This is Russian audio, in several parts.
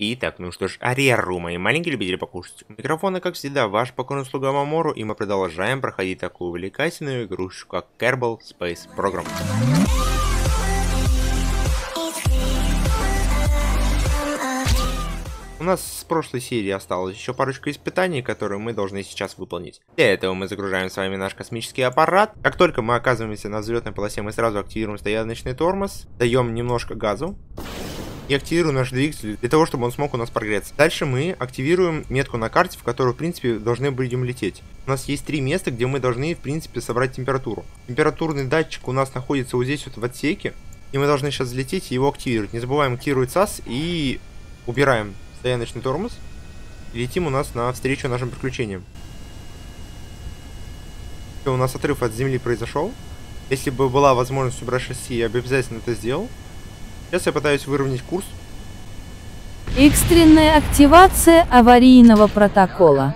Итак, ну что ж, Ареру, мои маленькие любители покушать. У микрофона, как всегда, ваш покорный слуга Мамору, и мы продолжаем проходить такую увлекательную игрушку, как Kerbal Space Program. У нас с прошлой серии осталось еще парочка испытаний, которые мы должны сейчас выполнить. Для этого мы загружаем с вами наш космический аппарат. Как только мы оказываемся на взлетной полосе, мы сразу активируем стояночный тормоз, даем немножко газу и активируем наш двигатель для того, чтобы он смог у нас прогреться. Дальше мы активируем метку на карте, в которую, в принципе, должны будем лететь. У нас есть три места, где мы должны, в принципе, собрать температуру. Температурный датчик у нас находится вот здесь вот в отсеке, и мы должны сейчас взлететь и его активировать. Не забываем активировать САС и убираем стояночный тормоз. И летим у нас навстречу нашим приключениям. Все, у нас отрыв от земли произошел. Если бы была возможность убрать шасси, я бы обязательно это сделал. Сейчас я пытаюсь выровнять курс. Экстренная активация аварийного протокола.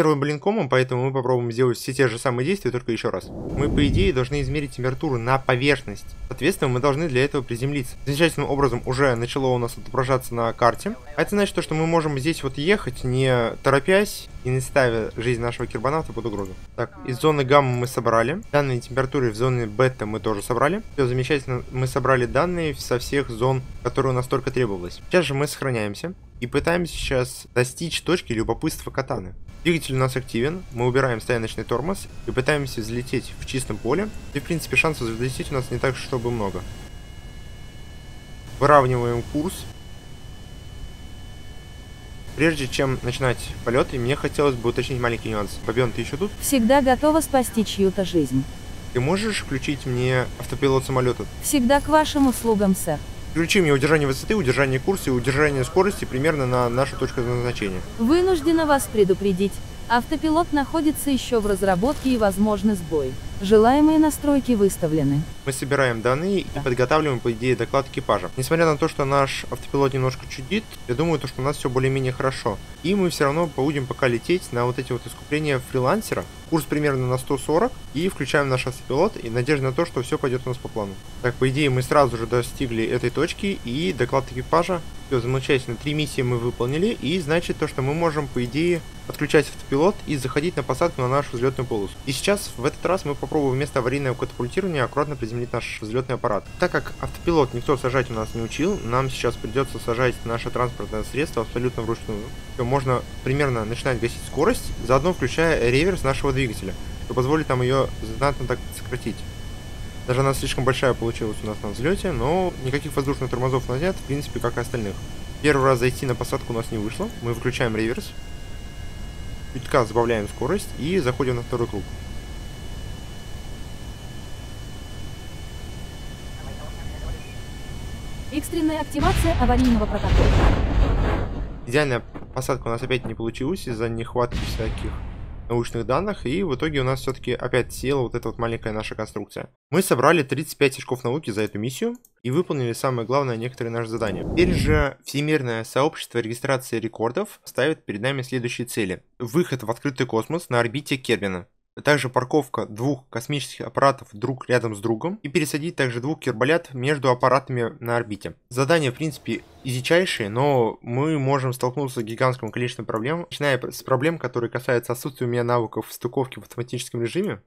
Первым блинкомом, поэтому мы попробуем сделать все те же самые действия, только еще раз. Мы, по идее, должны измерить температуру на поверхность. Соответственно, мы должны для этого приземлиться. Замечательным образом уже начало у нас отображаться на карте. А это значит, что мы можем здесь вот ехать, не торопясь и не ставя жизнь нашего кирбонавта под угрозу. Так, из зоны гамма мы собрали. Данные температуры в зоне бета мы тоже собрали. Все замечательно, мы собрали данные со всех зон, которые у нас только требовалось. Сейчас же мы сохраняемся и пытаемся сейчас достичь точки любопытства катаны. Двигатель у нас активен, мы убираем стояночный тормоз и пытаемся взлететь в чистом поле. И в принципе шансов взлететь у нас не так, чтобы много. Выравниваем курс. Прежде чем начинать полет, и мне хотелось бы уточнить маленький нюанс. Бабион, ты еще тут? Всегда готова спасти чью-то жизнь. Ты можешь включить мне автопилот самолета? Всегда к вашим услугам, сэр. Включи мне удержание высоты, удержание курса и удержание скорости примерно на нашу точку назначения. Вынуждена вас предупредить. Автопилот находится еще в разработке и возможны сбой. Желаемые настройки выставлены. Мы собираем данные и подготавливаем, по идее, доклад экипажа. Несмотря на то, что наш автопилот немножко чудит, я думаю, то, что у нас все более-менее хорошо. И мы все равно будем пока лететь на вот эти вот искупления фрилансера. Курс примерно на 140. И включаем наш автопилот и надежда на то, что все пойдет у нас по плану. Так, по идее, мы сразу же достигли этой точки и доклад экипажа. Все, замечательно. Три миссии мы выполнили. И значит то, что мы можем, по идее, отключать автопилот и заходить на посадку на нашу взлетную полосу. И сейчас, в этот раз, мы попробуем вместо аварийного катапультирования аккуратно приземлить наш взлетный аппарат. Так как автопилот никто сажать у нас не учил, нам сейчас придется сажать наше транспортное средство абсолютно вручную. Можно примерно начинать гасить скорость, заодно включая реверс нашего двигателя, что позволит нам ее знатно так сократить. Даже она слишком большая получилась у нас на взлете, но никаких воздушных тормозов у нас нет, в принципе, как и остальных. Первый раз зайти на посадку у нас не вышло, мы выключаем реверс, чутка сбавляем скорость и заходим на второй круг. Экстренная активация аварийного протокола. Идеальная посадка у нас опять не получилась из-за нехватки всяких научных данных, и в итоге у нас все-таки опять села вот эта вот маленькая наша конструкция. Мы собрали 35 очков науки за эту миссию и выполнили самое главное некоторые наши задания. Теперь же Всемирное сообщество регистрации рекордов ставит перед нами следующие цели. Выход в открытый космос на орбите Кербина также парковка двух космических аппаратов друг рядом с другом и пересадить также двух кирболят между аппаратами на орбите. Задания в принципе изичайшие, но мы можем столкнуться с гигантским количеством проблем, начиная с проблем, которые касаются отсутствия у меня навыков стыковки в автоматическом режиме,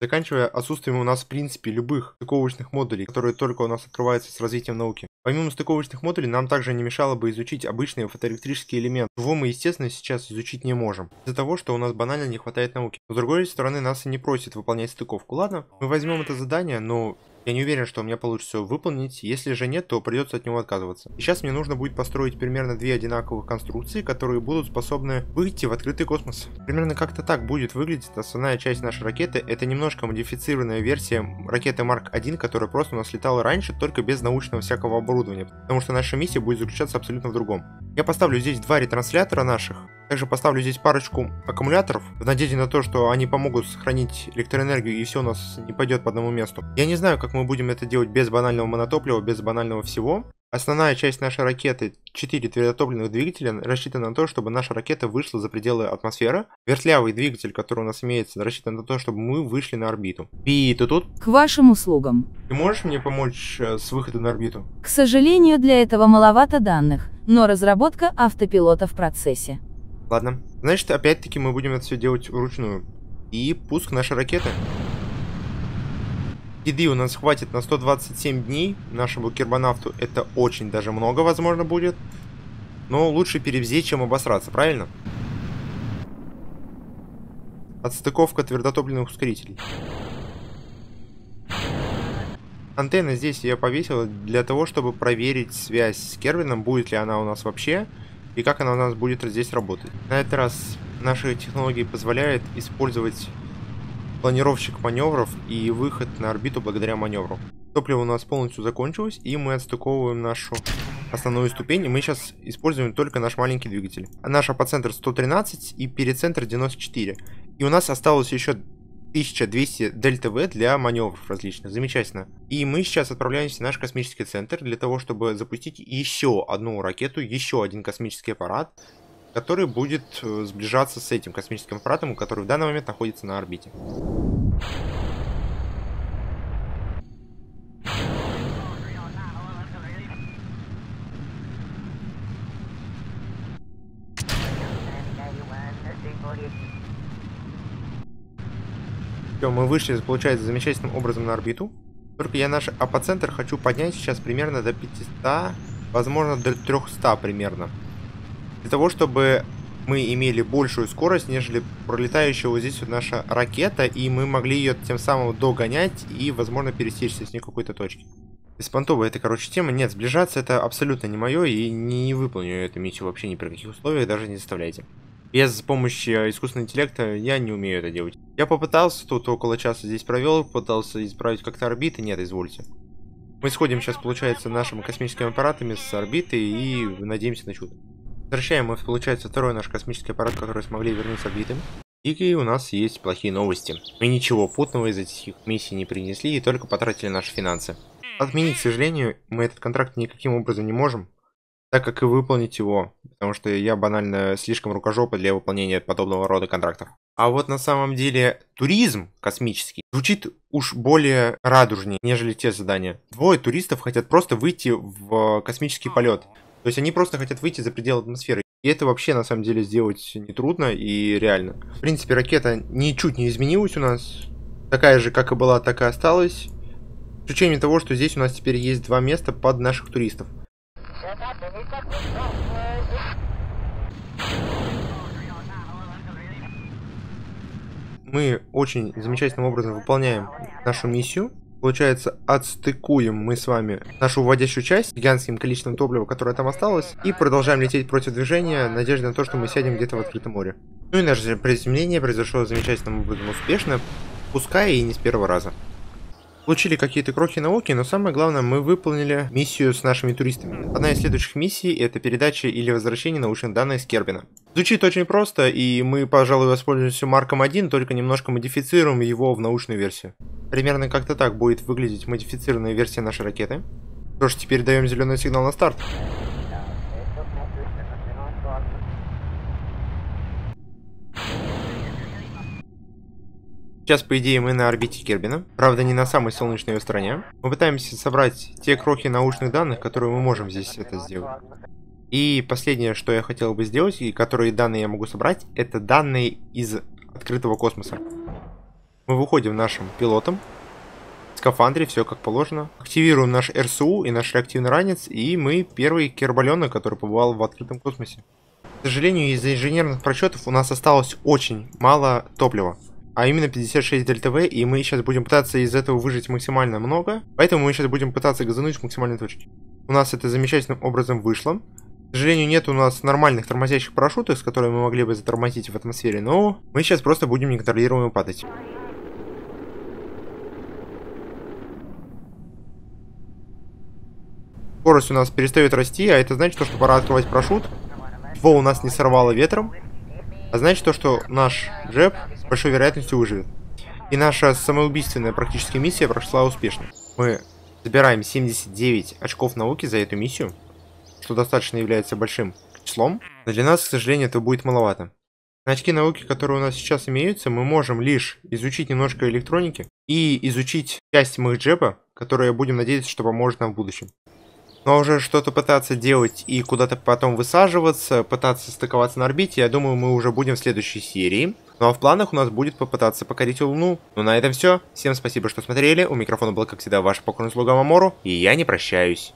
заканчивая отсутствием у нас в принципе любых стыковочных модулей, которые только у нас открываются с развитием науки. Помимо стыковочных модулей, нам также не мешало бы изучить обычные фотоэлектрические элементы, чего мы, естественно, сейчас изучить не можем, из-за того, что у нас банально не хватает науки. Но с другой стороны, нас и не просит выполнять стыковку. Ладно, мы возьмем это задание, но я не уверен, что у меня получится выполнить. Если же нет, то придется от него отказываться. Сейчас мне нужно будет построить примерно две одинаковых конструкции, которые будут способны выйти в открытый космос. Примерно как-то так будет выглядеть основная часть нашей ракеты. Это немножко модифицированная версия ракеты Марк 1, которая просто у нас летала раньше, только без научного всякого оборудования. Потому что наша миссия будет заключаться абсолютно в другом. Я поставлю здесь два ретранслятора наших. Также поставлю здесь парочку аккумуляторов, в надежде на то, что они помогут сохранить электроэнергию и все у нас не пойдет по одному месту. Я не знаю, как мы будем это делать без банального монотоплива, без банального всего. Основная часть нашей ракеты, 4 твердотопливных двигателя, рассчитана на то, чтобы наша ракета вышла за пределы атмосферы. Вертлявый двигатель, который у нас имеется, рассчитан на то, чтобы мы вышли на орбиту. И ты тут? К вашим услугам. Ты можешь мне помочь э, с выходом на орбиту? К сожалению, для этого маловато данных, но разработка автопилота в процессе. Ладно. Значит, опять-таки мы будем это все делать вручную. И пуск нашей ракеты. Еды у нас хватит на 127 дней. Нашему кербонавту это очень даже много, возможно, будет. Но лучше перевзеть, чем обосраться, правильно? Отстыковка твердотопливных ускорителей. Антенна здесь я повесила для того, чтобы проверить связь с Кервином, будет ли она у нас вообще, и как она у нас будет здесь работать. На этот раз наши технологии позволяют использовать планировщик маневров и выход на орбиту благодаря маневру. Топливо у нас полностью закончилось, и мы отстыковываем нашу основную ступень, и мы сейчас используем только наш маленький двигатель. Наш апоцентр 113 и перицентр 94. И у нас осталось еще 1200 дельта В для маневров различных. Замечательно. И мы сейчас отправляемся в наш космический центр для того, чтобы запустить еще одну ракету, еще один космический аппарат который будет э, сближаться с этим космическим аппаратом, который в данный момент находится на орбите. Мы вышли, получается, замечательным образом на орбиту. Только я наш апоцентр хочу поднять сейчас примерно до 500, возможно, до 300 примерно. Для того, чтобы мы имели большую скорость, нежели пролетающая вот здесь вот наша ракета, и мы могли ее тем самым догонять и, возможно, пересечься с ней какой-то точки. Беспонтовая это, короче, тема. Нет, сближаться это абсолютно не мое, и не выполню эту миссию вообще ни при каких условиях, даже не заставляйте. Без помощи искусственного интеллекта я не умею это делать. Я попытался, тут около часа здесь провел, пытался исправить как-то орбиты, нет, извольте. Мы сходим сейчас, получается, нашими космическими аппаратами с орбиты и надеемся на чудо. Возвращаем мы, получается, второй наш космический аппарат, который смогли вернуться битым. И у нас есть плохие новости. Мы ничего путного из этих миссий не принесли и только потратили наши финансы. Отменить, к сожалению, мы этот контракт никаким образом не можем, так как и выполнить его, потому что я банально слишком рукожопый для выполнения подобного рода контрактов. А вот на самом деле туризм космический звучит уж более радужнее, нежели те задания. Двое туристов хотят просто выйти в космический полет. То есть они просто хотят выйти за пределы атмосферы. И это вообще на самом деле сделать нетрудно и реально. В принципе, ракета ничуть не изменилась у нас. Такая же, как и была, так и осталась. С исключением того, что здесь у нас теперь есть два места под наших туристов. Мы очень замечательным образом выполняем нашу миссию. Получается, отстыкуем мы с вами нашу уводящую часть гигантским количеством топлива, которое там осталось, и продолжаем лететь против движения, надежда на то, что мы сядем где-то в открытом море. Ну и наше приземление произошло замечательным образом успешно, пускай и не с первого раза. Получили какие-то крохи науки, но самое главное, мы выполнили миссию с нашими туристами. Одна из следующих миссий – это передача или возвращение научных данных с Кербина. Звучит очень просто, и мы, пожалуй, воспользуемся Марком 1, только немножко модифицируем его в научную версию. Примерно как-то так будет выглядеть модифицированная версия нашей ракеты. Что ж, теперь даем зеленый сигнал на старт. Сейчас, по идее, мы на орбите Кербина. Правда, не на самой солнечной ее стороне. Мы пытаемся собрать те крохи научных данных, которые мы можем здесь это сделать. И последнее, что я хотел бы сделать, и которые данные я могу собрать, это данные из открытого космоса. Мы выходим нашим пилотом, в скафандре, все как положено. Активируем наш РСУ и наш реактивный ранец, и мы первый кербаленок, который побывал в открытом космосе. К сожалению, из-за инженерных просчетов у нас осталось очень мало топлива а именно 56 дельта и мы сейчас будем пытаться из этого выжить максимально много, поэтому мы сейчас будем пытаться газануть максимальной точке. У нас это замечательным образом вышло. К сожалению, нет у нас нормальных тормозящих парашютов, с которыми мы могли бы затормозить в атмосфере, но мы сейчас просто будем неконтролируемо падать. Скорость у нас перестает расти, а это значит, что пора открывать парашют. Его у нас не сорвало ветром. А значит то, что наш джеб с большой вероятностью выживет. И наша самоубийственная практически миссия прошла успешно. Мы Забираем 79 очков науки за эту миссию, что достаточно является большим числом. Но для нас, к сожалению, это будет маловато. На очки науки, которые у нас сейчас имеются, мы можем лишь изучить немножко электроники и изучить часть мэйджеба, которая, будем надеяться, что поможет нам в будущем. Но уже что-то пытаться делать и куда-то потом высаживаться, пытаться стыковаться на орбите, я думаю, мы уже будем в следующей серии. Ну а в планах у нас будет попытаться покорить Луну. Ну на этом все. Всем спасибо, что смотрели. У микрофона был, как всегда, ваш покорный слуга Мамору. И я не прощаюсь.